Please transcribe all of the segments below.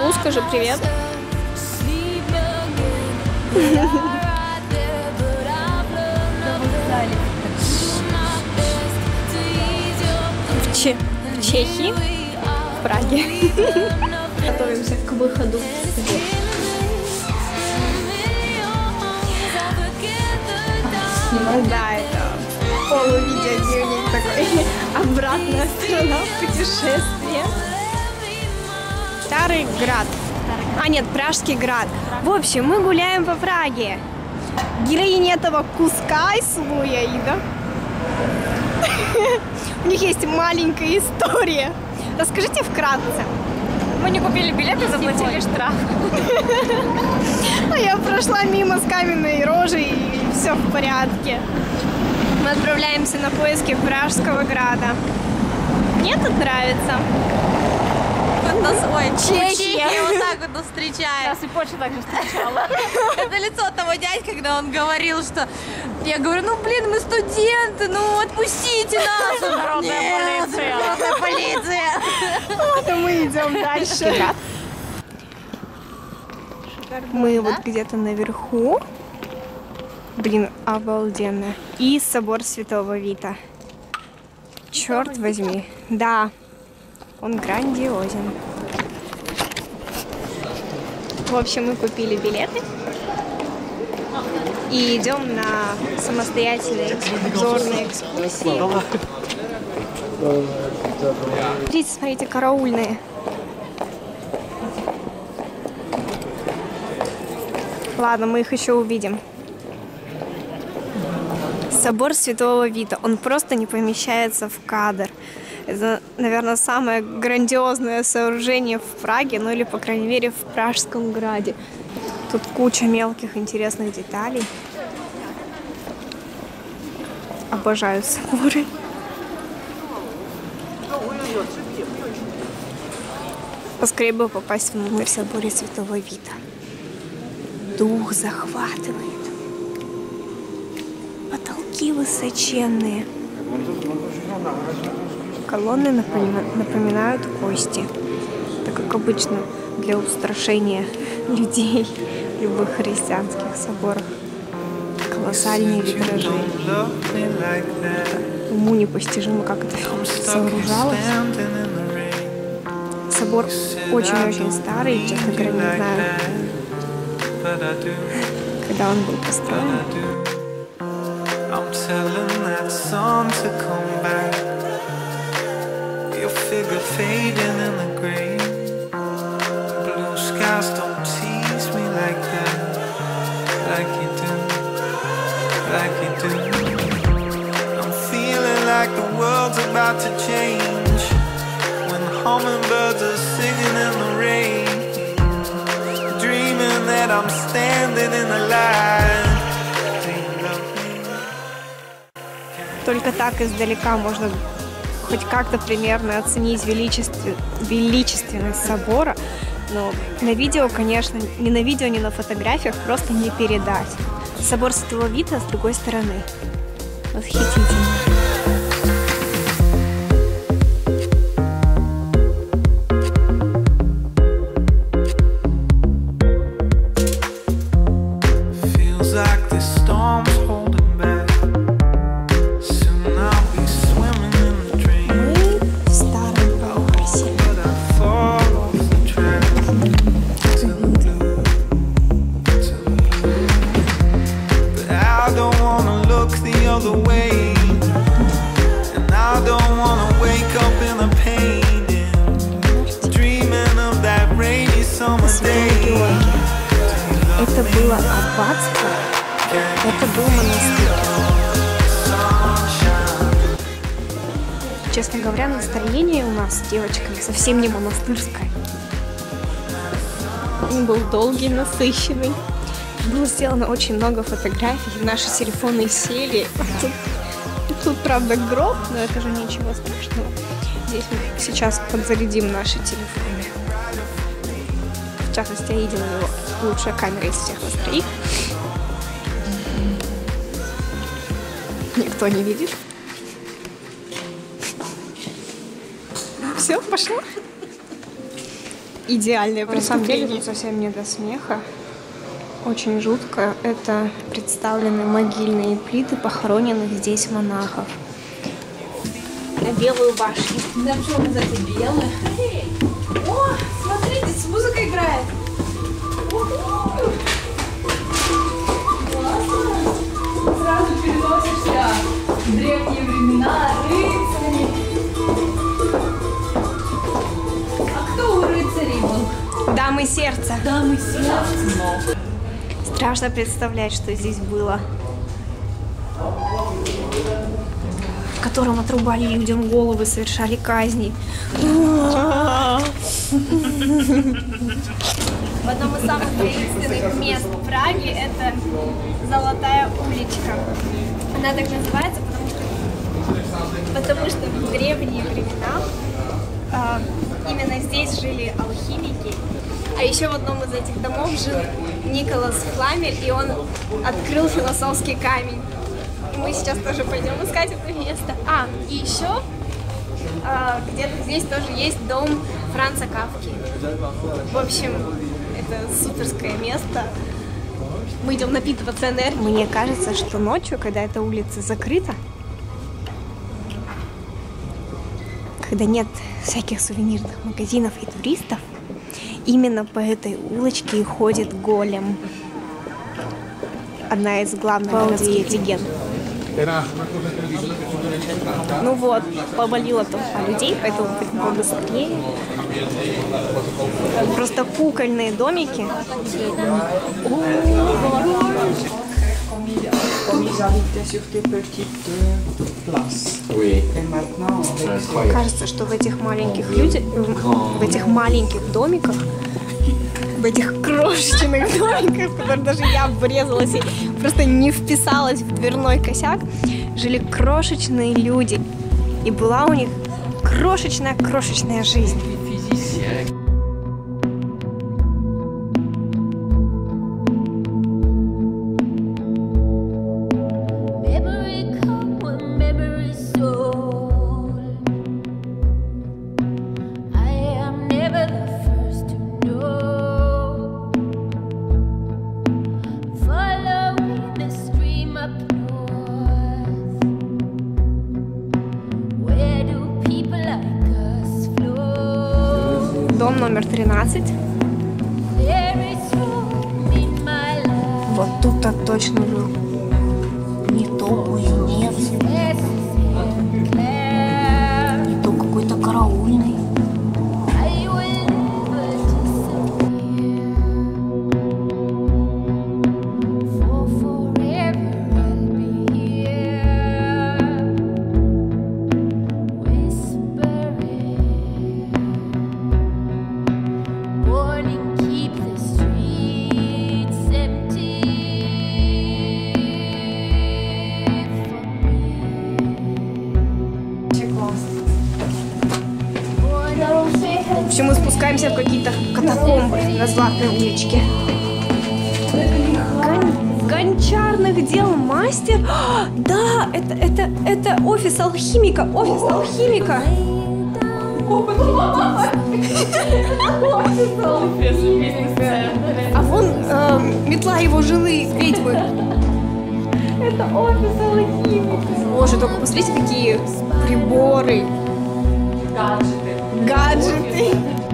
Ну, скажи привет. В, Че- в Чехии, в Праге. Готовимся к выходу. Да, это полувидеодневник такой. Обратная сторона путешествия. Старый град. А нет, Пражский град. В общем, мы гуляем по Праге. Героиня этого куска из Луяида. У них есть маленькая история. Расскажите вкратце. Мы не купили билеты, заплатили штраф. А я прошла мимо с каменной рожей и все в порядке. Мы отправляемся на поиски Пражского града. Мне тут нравится. Вот нас, ой, Чехия. Чехия вот так вот нас встречает. Нас и Польша также встречала. Это лицо того дядьки, когда он говорил, что... Я говорю, ну блин, мы студенты, ну отпустите нас. Народная «Нет, полиция». Народная полиция. Вот и мы идем дальше. Мы вот где-то наверху. Блин, обалденно. И собор Святого Вита. Черт возьми. Да, он грандиозен. В общем, мы купили билеты. И идем на самостоятельные обзорные экскурсии. Смотрите, смотрите, караульные. Ладно, мы их еще увидим. Собор Святого Вита. Он просто не помещается в кадр. Это, наверное, самое грандиозное сооружение в Праге, ну или, по крайней мере, в Пражском граде. Тут куча мелких интересных деталей. Обожаю соборы. Поскорее бы попасть внутрь собора Святого Вита. Дух захватывает. Потолки высоченные. Колонны напоми- напоминают кости. Так как обычно для устрашения людей в любых христианских соборах. Колоссальные витражи. Уму непостижимо, как это сооружалось. Собор очень-очень старый, честно говоря, не знаю, когда он был построен. I'm telling that sun to come back. Your figure fading in the gray. Blue skies don't tease me like that, like you do, like you do. I'm feeling like the world's about to change when hummingbirds are singing in the rain. Dreaming that I'm standing in the light. Do you love me? Только так издалека можно хоть как-то примерно оценить величестве- величественность собора. Но на видео, конечно, ни на видео, ни на фотографиях просто не передать. Собор Святого Вита с другой стороны. Восхитительно. Было аббатство, это был монастырь. Честно говоря, настроение у нас с девочками совсем не монастырское. Он был долгий, насыщенный. Было сделано очень много фотографий, наши телефоны сели. Тут, тут, правда, гроб, но это же ничего страшного. Здесь мы сейчас подзарядим наши телефоны. В частности, Аидина его лучшая камера из всех нас троих. Никто не видит. Все, пошло. Идеальное На самом деле тут совсем не до смеха. Очень жутко. Это представлены могильные плиты похороненных здесь монахов. На Белую башню. Да почему? О, смотрите, с музыкой играет. Сразу переносишься в древние времена, рыцари. А кто у рыцарей был? Дамы сердца. Дамы сердца. Страшно представлять, что здесь было. В котором отрубали людям головы, совершали казни. В одном из самых таинственных мест Праги это Золотая уличка. Она так называется, потому что, потому что в древние времена а, именно здесь жили алхимики. А еще в одном из этих домов жил Николас Фламель, и он открыл философский камень. Мы сейчас тоже пойдем искать это место. А, и еще а, где-то здесь тоже есть дом Франца Кавки. В общем, это суперское место. Мы идем напитываться энергией. Мне кажется, что ночью, когда эта улица закрыта, когда нет всяких сувенирных магазинов и туристов, именно по этой улочке и ходит голем. Одна из главных городских легенд. Ну вот, повалила толпа людей, поэтому побыстрее. Просто кукольные домики. Кажется, что в этих маленьких людях, в этих маленьких домиках, в этих крошечных домиках, в которые даже я врезалась и просто не вписалась в дверной косяк, жили крошечные люди. И была у них крошечная-крошечная жизнь. 13. There is room in my life. Вот тут-то точно жил. Гончарных дел мастер? А, да, это, это, это офис алхимика, офис алхимика. А вон эм, метла его жилы ведьмы. Это офис алхимика. Боже, только посмотрите, какие приборы. Гаджеты. I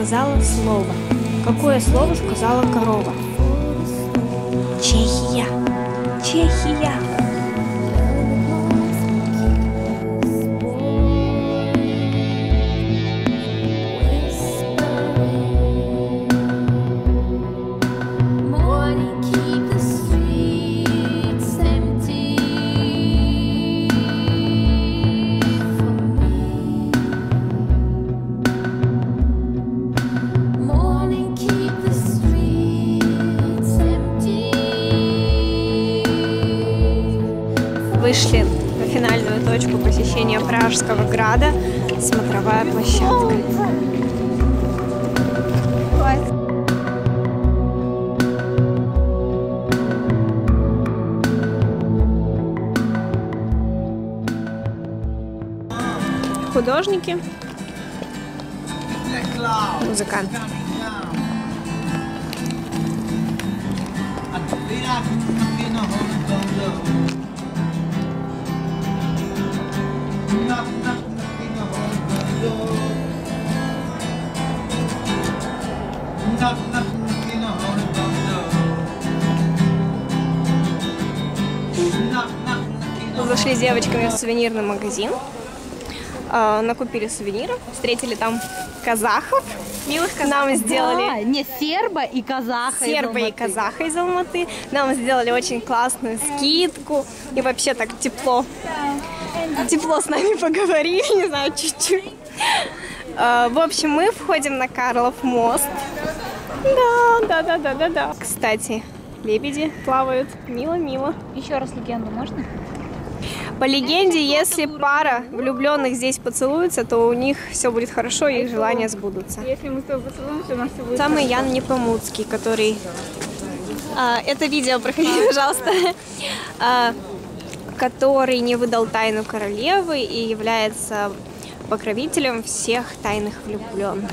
сказала слово. Какое слово сказала корова? Чехия. Чехия. Вышли на финальную точку посещения Пражского града. Смотровая площадка. Художники, музыканты. Мы Зашли с девочками в сувенирный магазин, а, накупили сувениров, встретили там казахов, милых казахов. Нам сделали А, не серба и казаха. серба и казаха из Алматы. Нам сделали очень классную скидку. И вообще так тепло. Тепло с нами поговорили, не знаю, чуть-чуть. А, В общем, мы входим на Карлов мост. Да, да, да, да, да, да. Кстати, лебеди плавают. Мило-мило. Еще раз легенду можно? По легенде, если пара влюбленных здесь поцелуется, то у них все будет хорошо, их желания сбудутся. Если мы с тобой поцелуемся, у нас все будет Самый Ян Непомуцкий, который... А, это видео, проходите, пожалуйста. А, который не выдал тайну королевы и является покровителем всех тайных влюбленных.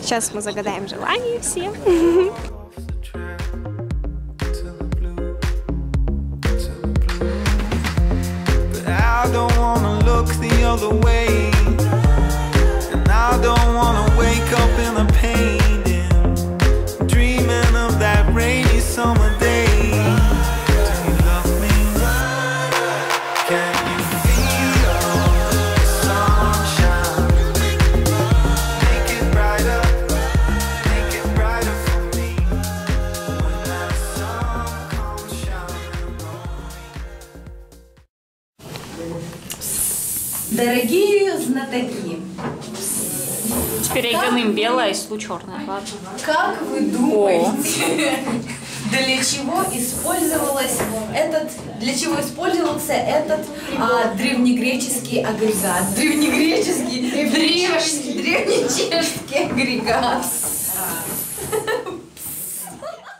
Сейчас мы загадаем желание всем. I don't wanna look the other way. Дорогие знатоки, Теперь Айганым белая, Ислу черная. Ладно. как вы думаете, для чего использовалась этот, для чего использовался этот а, древнегреческий агрегат? Древнегреческий, древний, древнечешский агрегат.